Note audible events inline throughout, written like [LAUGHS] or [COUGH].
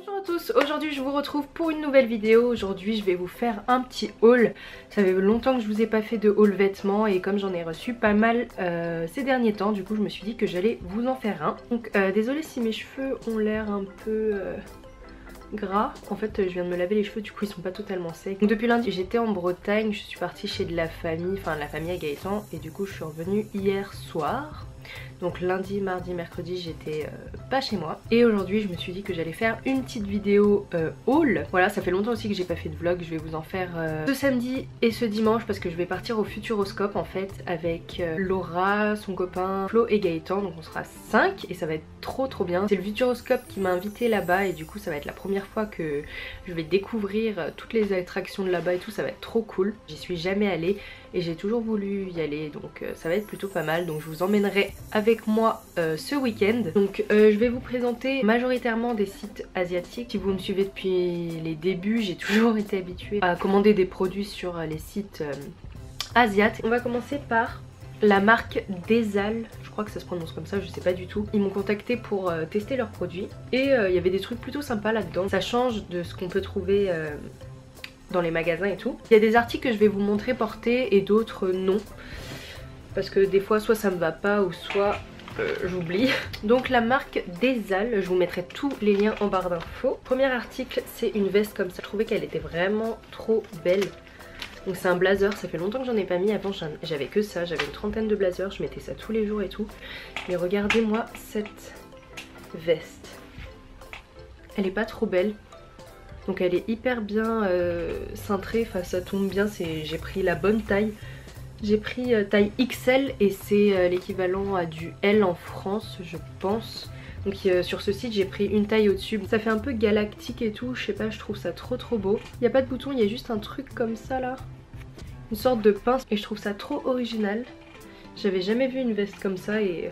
Bonjour à tous, aujourd'hui je vous retrouve pour une nouvelle vidéo. Aujourd'hui je vais vous faire un petit haul. Ça fait longtemps que je vous ai pas fait de haul vêtements et comme j'en ai reçu pas mal euh, ces derniers temps, du coup je me suis dit que j'allais vous en faire un. Donc euh, désolée si mes cheveux ont l'air un peu... Euh, gras. En fait, je viens de me laver les cheveux, du coup ils sont pas totalement secs. Donc depuis lundi, j'étais en Bretagne, je suis partie chez de la famille, enfin la famille à Gaëtan, et du coup je suis revenue hier soir. Donc lundi, mardi, mercredi j'étais euh, pas chez moi. Et aujourd'hui je me suis dit que j'allais faire une petite vidéo euh, haul. Voilà ça fait longtemps aussi que j'ai pas fait de vlog Je vais vous en faire euh, ce samedi et ce dimanche Parce que je vais partir au Futuroscope en fait Avec Laura, son copain Flo et Gaëtan. Donc on sera 5 et ça va être trop trop bien. C'est le Futuroscope qui m'a invité là-bas Et du coup ça va être la première fois que je vais découvrir toutes les attractions de là-bas et tout. Ça va être trop cool. J'y suis jamais allée et j'ai toujours voulu y aller donc ça va être plutôt pas mal donc je vous emmènerai avec moi euh, ce week-end. Donc euh, je vais vous présenter majoritairement des sites asiatiques. Si vous me suivez depuis les débuts, j'ai [LAUGHS] toujours été habituée à commander des produits sur les sites euh, asiatiques. On va commencer par la marque Desal, je crois que ça se prononce comme ça, je sais pas du tout. Ils m'ont contacté pour tester leurs produits et il y avait des trucs plutôt sympas là-dedans. Ça change de ce qu'on peut trouver dans les magasins et tout. Il y a des articles que je vais vous montrer porter et d'autres non parce que des fois soit ça me va pas ou soit euh, j'oublie. Donc la marque Desal, je vous mettrai tous les liens en barre d'infos. Premier article, c'est une veste comme ça. Je trouvais qu'elle était vraiment trop belle. Donc c'est un blazer, ça fait longtemps que j'en ai pas mis, avant j'avais que ça, j'avais une trentaine de blazers, je mettais ça tous les jours et tout. Mais regardez-moi cette veste. Elle est pas trop belle, donc elle est hyper bien euh, cintrée, enfin ça tombe bien, j'ai pris la bonne taille. J'ai pris euh, taille XL et c'est euh, l'équivalent à du L en France je pense. Donc sur ce site j'ai pris une taille au-dessus. Ça fait un peu galactique et tout, je sais pas, je trouve ça trop trop beau. Il n'y a pas de bouton, il y a juste un truc comme ça là. Une sorte de pince et je trouve ça trop original. J'avais jamais vu une veste comme ça et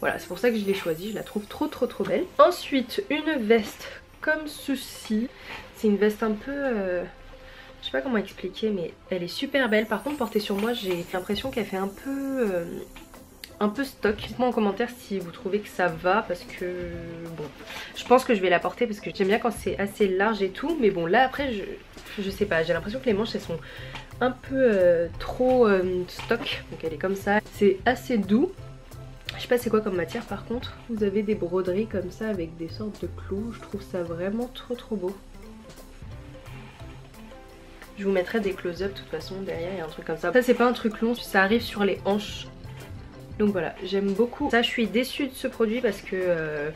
voilà, c'est pour ça que je l'ai choisie. Je la trouve trop trop trop belle. Ensuite, une veste comme ceci. C'est une veste un peu... Je sais pas comment expliquer mais elle est super belle. Par contre portée sur moi j'ai l'impression qu'elle fait un peu... Euh, un peu stock. Dites-moi en commentaire si vous trouvez que ça va parce que bon, je pense que je vais la porter parce que j'aime bien quand c'est assez large et tout. Mais bon là après je, je sais pas, j'ai l'impression que les manches elles sont un peu euh, trop euh, stock. Donc elle est comme ça. C'est assez doux. Je sais pas c'est quoi comme matière par contre. Vous avez des broderies comme ça avec des sortes de clous. Je trouve ça vraiment trop trop beau. Je vous mettrai des close-up de toute façon derrière, il y a un truc comme ça. Ça c'est pas un truc long, ça arrive sur les hanches. Donc voilà, j'aime beaucoup. Ça je suis déçue de ce produit parce que euh,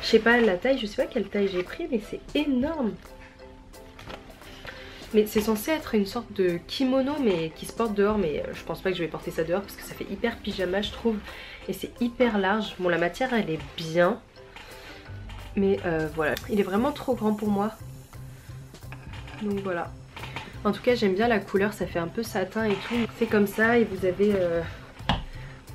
je sais pas la taille, je sais pas quelle taille j'ai pris mais c'est énorme. Mais c'est censé être une sorte de kimono mais qui se porte dehors mais euh, je pense pas que je vais porter ça dehors parce que ça fait hyper pyjama je trouve et c'est hyper large. Bon la matière elle est bien mais euh, voilà, il est vraiment trop grand pour moi. Donc voilà. En tout cas j'aime bien la couleur, ça fait un peu satin et tout. C'est comme ça et vous avez... Euh,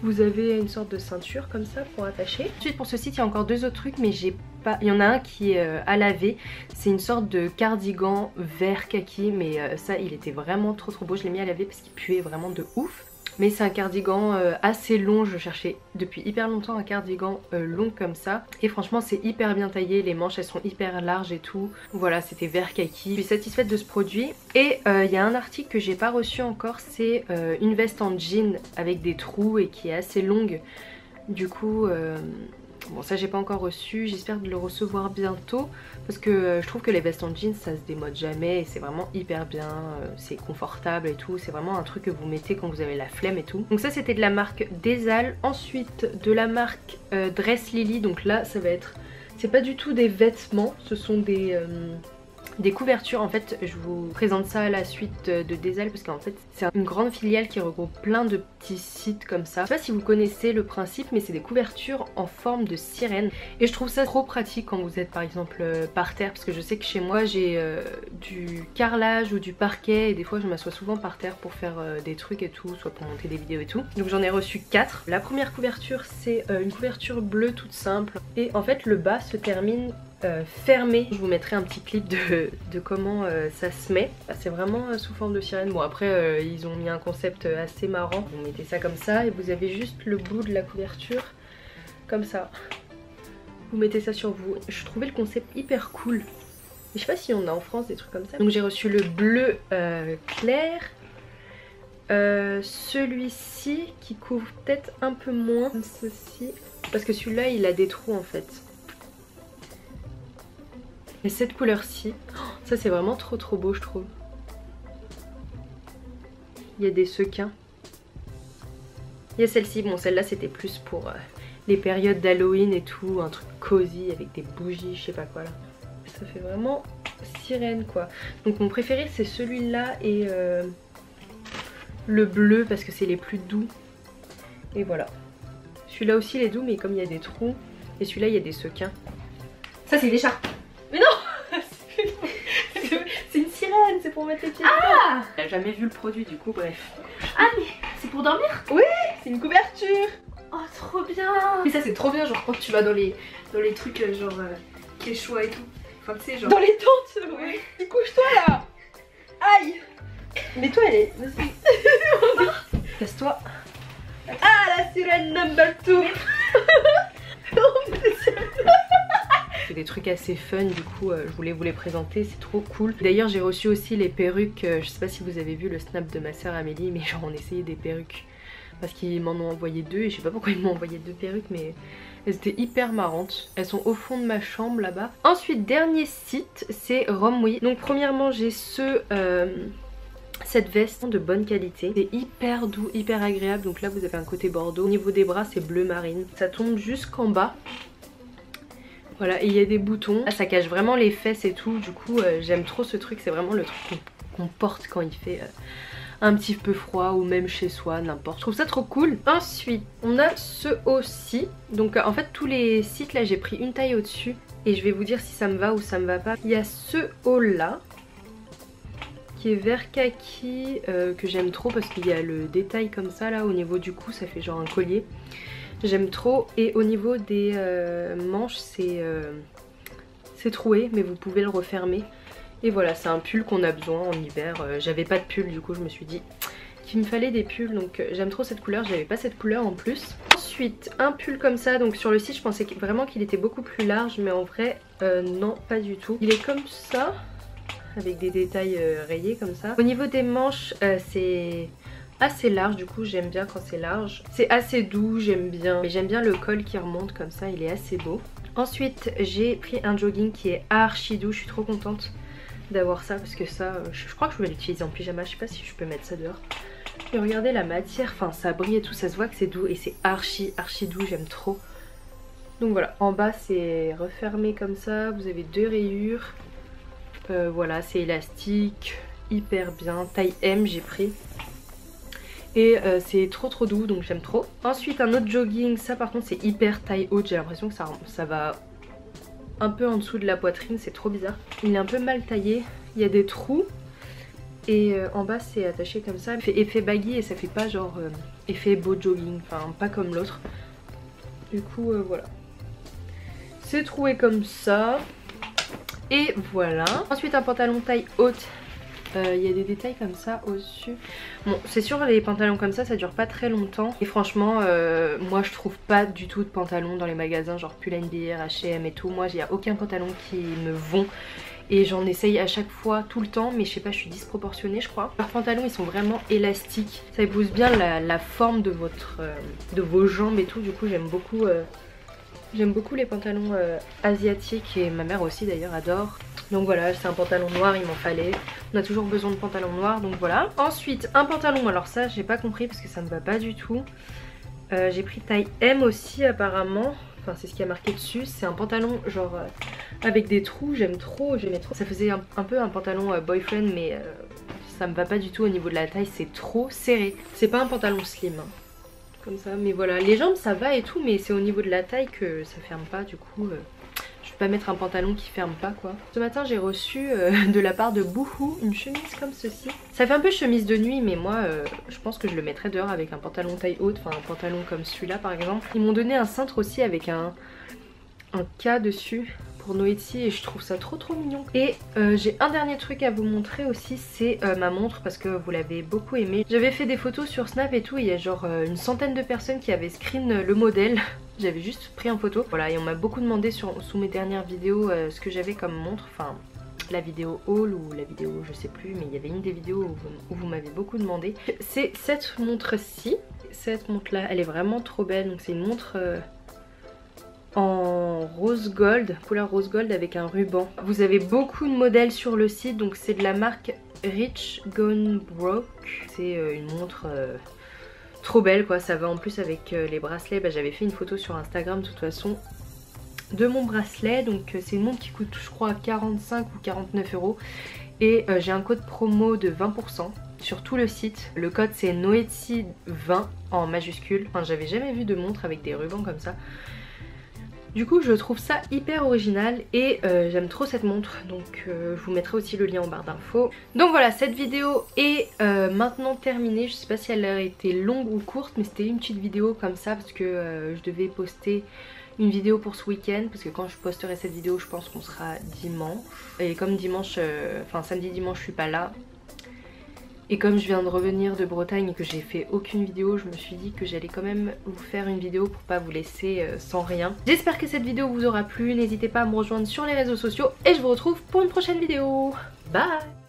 vous avez une sorte de ceinture comme ça pour attacher. Ensuite pour ce site il y a encore deux autres trucs mais j'ai pas... Il y en a un qui est euh, à laver. C'est une sorte de cardigan vert kaki mais euh, ça il était vraiment trop trop beau. Je l'ai mis à laver parce qu'il puait vraiment de ouf. Mais c'est un cardigan euh, assez long, je cherchais depuis hyper longtemps un cardigan euh, long comme ça. Et franchement c'est hyper bien taillé, les manches elles sont hyper larges et tout. Voilà c'était vert kaki. Je suis satisfaite de ce produit. Et euh, il y a un article que j'ai pas reçu encore, c'est une veste en jean avec des trous et qui est assez longue. Du coup Bon ça j'ai pas encore reçu, j'espère de le recevoir bientôt. Parce que euh, je trouve que les vestes en jeans ça se démode jamais et c'est vraiment hyper bien, euh, c'est confortable et tout, c'est vraiment un truc que vous mettez quand vous avez la flemme et tout. Donc ça c'était de la marque Desal, ensuite de la marque euh, Dress Lily, donc là ça va être, c'est pas du tout des vêtements, ce sont des des couvertures en fait je vous présente ça à la suite de Desal parce qu'en fait c'est une grande filiale qui regroupe plein de petits sites comme ça. Je sais pas si vous connaissez le principe mais c'est des couvertures en forme de sirène. Et je trouve ça trop pratique quand vous êtes par exemple euh, par terre parce que je sais que chez moi j'ai euh, du carrelage ou du parquet et des fois je m'assois souvent par terre pour faire euh, des trucs et tout soit pour monter des vidéos et tout. Donc j'en ai reçu 4 la première couverture c'est une couverture bleue toute simple. Et en fait le bas se termine euh, fermé. Je vous mettrai un petit clip de, comment euh, ça se met. Ah, c'est vraiment euh, sous forme de sirène. Bon après ils ont mis un concept assez marrant. Vous mettez ça comme ça et vous avez juste le bout de la couverture comme ça. vous mettez ça sur vous. Je trouvais le concept hyper cool. je sais pas si on a en France des trucs comme ça. Donc j'ai reçu le bleu clair. Celui-ci qui couvre peut-être un peu moins ceci. Parce que celui-là il a des trous en fait. Et cette couleur-ci, ça c'est vraiment trop trop beau je trouve. Il y a des sequins. Il y a celle-ci, bon celle-là c'était plus pour euh, les périodes d'Halloween et tout, un truc cosy avec des bougies, je sais pas quoi. Ça fait vraiment sirène quoi. Donc mon préféré c'est celui-là et euh, le bleu parce que c'est les plus doux. Et voilà. Celui-là aussi il est doux mais comme il y a des trous. Et celui-là il y a des sequins. Ça c'est des chats. Mais non [LAUGHS] C'est une sirène, c'est pour mettre les pieds Ah J'ai jamais vu le produit du coup, bref. Ah mais c'est pour dormir Oui, c'est une couverture. Oh trop bien. Mais ça c'est trop bien, genre quand tu vas dans les, dans les trucs euh, genre euh, choix et tout. Enfin tu sais genre... Dans les tentes Ouais. [LAUGHS] Couche-toi là. Aïe. Mais toi elle est... [LAUGHS] Casse-toi. Ah la sirène number 2 Des trucs assez fun du coup euh, je voulais vous les présenter c'est trop cool d'ailleurs j'ai reçu aussi les perruques euh, je sais pas si vous avez vu le snap de ma soeur Amélie mais genre on essayait des perruques parce qu'ils m'en ont envoyé deux et je sais pas pourquoi ils m'ont envoyé deux perruques mais elles étaient hyper marrantes. Elles sont au fond de ma chambre là-bas. Ensuite dernier site c'est Romwe. Donc premièrement j'ai ce... Euh, cette veste de bonne qualité. C'est hyper doux, hyper agréable. Donc là vous avez un côté bordeaux. Au niveau des bras c'est bleu marine. Ça tombe jusqu'en bas. Et il y a des boutons. Là, ça cache vraiment les fesses et tout. Du coup, euh, j'aime trop ce truc. C'est vraiment le truc qu'on porte quand il fait euh, un petit peu froid ou même chez soi, n'importe. Je trouve ça trop cool. Ensuite, on a ce aussi. Donc, euh, en fait, tous les sites, là, j'ai pris une taille au-dessus. Et je vais vous dire si ça me va ou ça me va pas. Il y a ce haut là qui vert kaki que j'aime trop parce qu'il y a le détail comme ça là au niveau du cou ça fait genre un collier J'aime trop et au niveau des euh, manches euh, c'est troué mais vous pouvez le refermer. Et voilà c'est un pull qu'on a besoin en hiver. Euh, j'avais pas de pull du coup je me suis dit qu'il me fallait des pulls donc j'aime trop cette couleur. J'avais pas cette couleur en plus. Ensuite un pull comme ça donc sur le site je pensais vraiment qu'il était beaucoup plus large mais en vrai non pas du tout. Il est comme ça avec des détails rayés comme ça. Au niveau des manches c'est assez large du coup j'aime bien quand c'est large. C'est assez doux, j'aime bien. Mais j'aime bien le col qui remonte comme ça, il est assez beau. Ensuite j'ai pris un jogging qui est archi doux, je suis trop contente d'avoir ça parce que ça, euh, je crois que je vais l'utiliser en pyjama, je sais pas si je peux mettre ça dehors. Et regardez la matière, enfin ça brille et tout, ça se voit que c'est doux et c'est archi archi doux, j'aime trop. Donc voilà, en bas c'est refermé comme ça, vous avez deux rayures. Euh, voilà, c'est élastique, hyper bien, taille M j'ai pris. Et euh, c'est trop trop doux donc j'aime trop. Ensuite un autre jogging, ça par contre c'est hyper taille haute, j'ai l'impression que ça, va un peu en dessous de la poitrine, c'est trop bizarre. Il est un peu mal taillé, il y a des trous et euh, en bas c'est attaché comme ça. Il fait effet baggy et ça fait pas genre effet beau jogging, enfin pas comme l'autre. Du coup voilà. C'est troué comme ça. Et voilà. Ensuite un pantalon taille haute euh, il y a des détails comme ça au-dessus. Bon, c'est sûr, les pantalons comme ça, ça dure pas très longtemps. Et franchement, euh, moi je trouve pas du tout de pantalons dans les magasins, genre Pull&Bear, H&M et tout. Moi, il n'y a aucun pantalon qui me vont. Et j'en essaye à chaque fois, tout le temps, mais je sais pas, je suis disproportionnée je crois. Leurs pantalons ils sont vraiment élastiques, ça épouse bien la, forme de, votre, euh, de vos jambes et tout, du coup j'aime beaucoup, j'aime beaucoup les pantalons asiatiques et ma mère aussi d'ailleurs adore. Donc voilà, c'est un pantalon noir, il m'en fallait. On a toujours besoin de pantalon noir, donc voilà. Ensuite, un pantalon, alors ça, j'ai pas compris parce que ça me va pas du tout. Euh, j'ai pris taille M aussi apparemment. Enfin, c'est ce qui a marqué dessus. C'est un pantalon genre euh, avec des trous, j'aime trop, j'aimais trop. Ça faisait un, peu un pantalon euh, boyfriend, mais ça me va pas du tout au niveau de la taille, c'est trop serré. C'est pas un pantalon slim. Hein, comme ça, mais voilà. Les jambes, ça va et tout, mais c'est au niveau de la taille que ça ferme pas, du coup pas mettre un pantalon qui ferme pas quoi. Ce matin j'ai reçu euh, de la part de Bouhou une chemise comme ceci. Ça fait un peu chemise de nuit mais moi euh, je pense que je le mettrais dehors avec un pantalon taille haute, enfin un pantalon comme celui-là par exemple. Ils m'ont donné un cintre aussi avec un, un K dessus pour Noétie et je trouve ça trop trop mignon. Et euh, j'ai un dernier truc à vous montrer aussi, c'est ma montre parce que vous l'avez beaucoup aimé. J'avais fait des photos sur Snap et tout, il y a genre une centaine de personnes qui avaient screen le modèle. [LAUGHS] J'avais juste pris en photo. Voilà, et on m'a beaucoup demandé sur, sous mes dernières vidéos euh, ce que j'avais comme montre. Enfin, la vidéo haul ou la vidéo je sais plus, mais il y avait une des vidéos où vous, m'avez beaucoup demandé. C'est cette montre-ci. Cette montre-là, elle est vraiment trop belle. Donc c'est une montre... Euh, en rose gold, couleur rose gold avec un ruban. Vous avez beaucoup de modèles sur le site, donc c'est de la marque Rich Gone Broke. C'est euh, une montre euh, trop belle quoi, ça va en plus avec euh, les bracelets. Bah, J'avais fait une photo sur Instagram de toute façon de mon bracelet. Donc c'est une montre qui coûte je crois 45 ou 49 euros. Et j'ai un code promo de 20% sur tout le site. Le code c'est Noetsi20 en majuscule. Enfin j'avais jamais vu de montre avec des rubans comme ça. Du coup je trouve ça hyper original et euh, j'aime trop cette montre donc euh, je vous mettrai aussi le lien en barre d'infos. Donc voilà cette vidéo est euh, maintenant terminée, je sais pas si elle a été longue ou courte mais c'était une petite vidéo comme ça parce que je devais poster une vidéo pour ce week-end parce que quand je posterai cette vidéo je pense qu'on sera dimanche et comme dimanche, enfin samedi dimanche je suis pas là et comme je viens de revenir de Bretagne et que j'ai fait aucune vidéo, je me suis dit que j'allais quand même vous faire une vidéo pour pas vous laisser euh, sans rien. J'espère que cette vidéo vous aura plu, n'hésitez pas à me rejoindre sur les réseaux sociaux et je vous retrouve pour une prochaine vidéo. Bye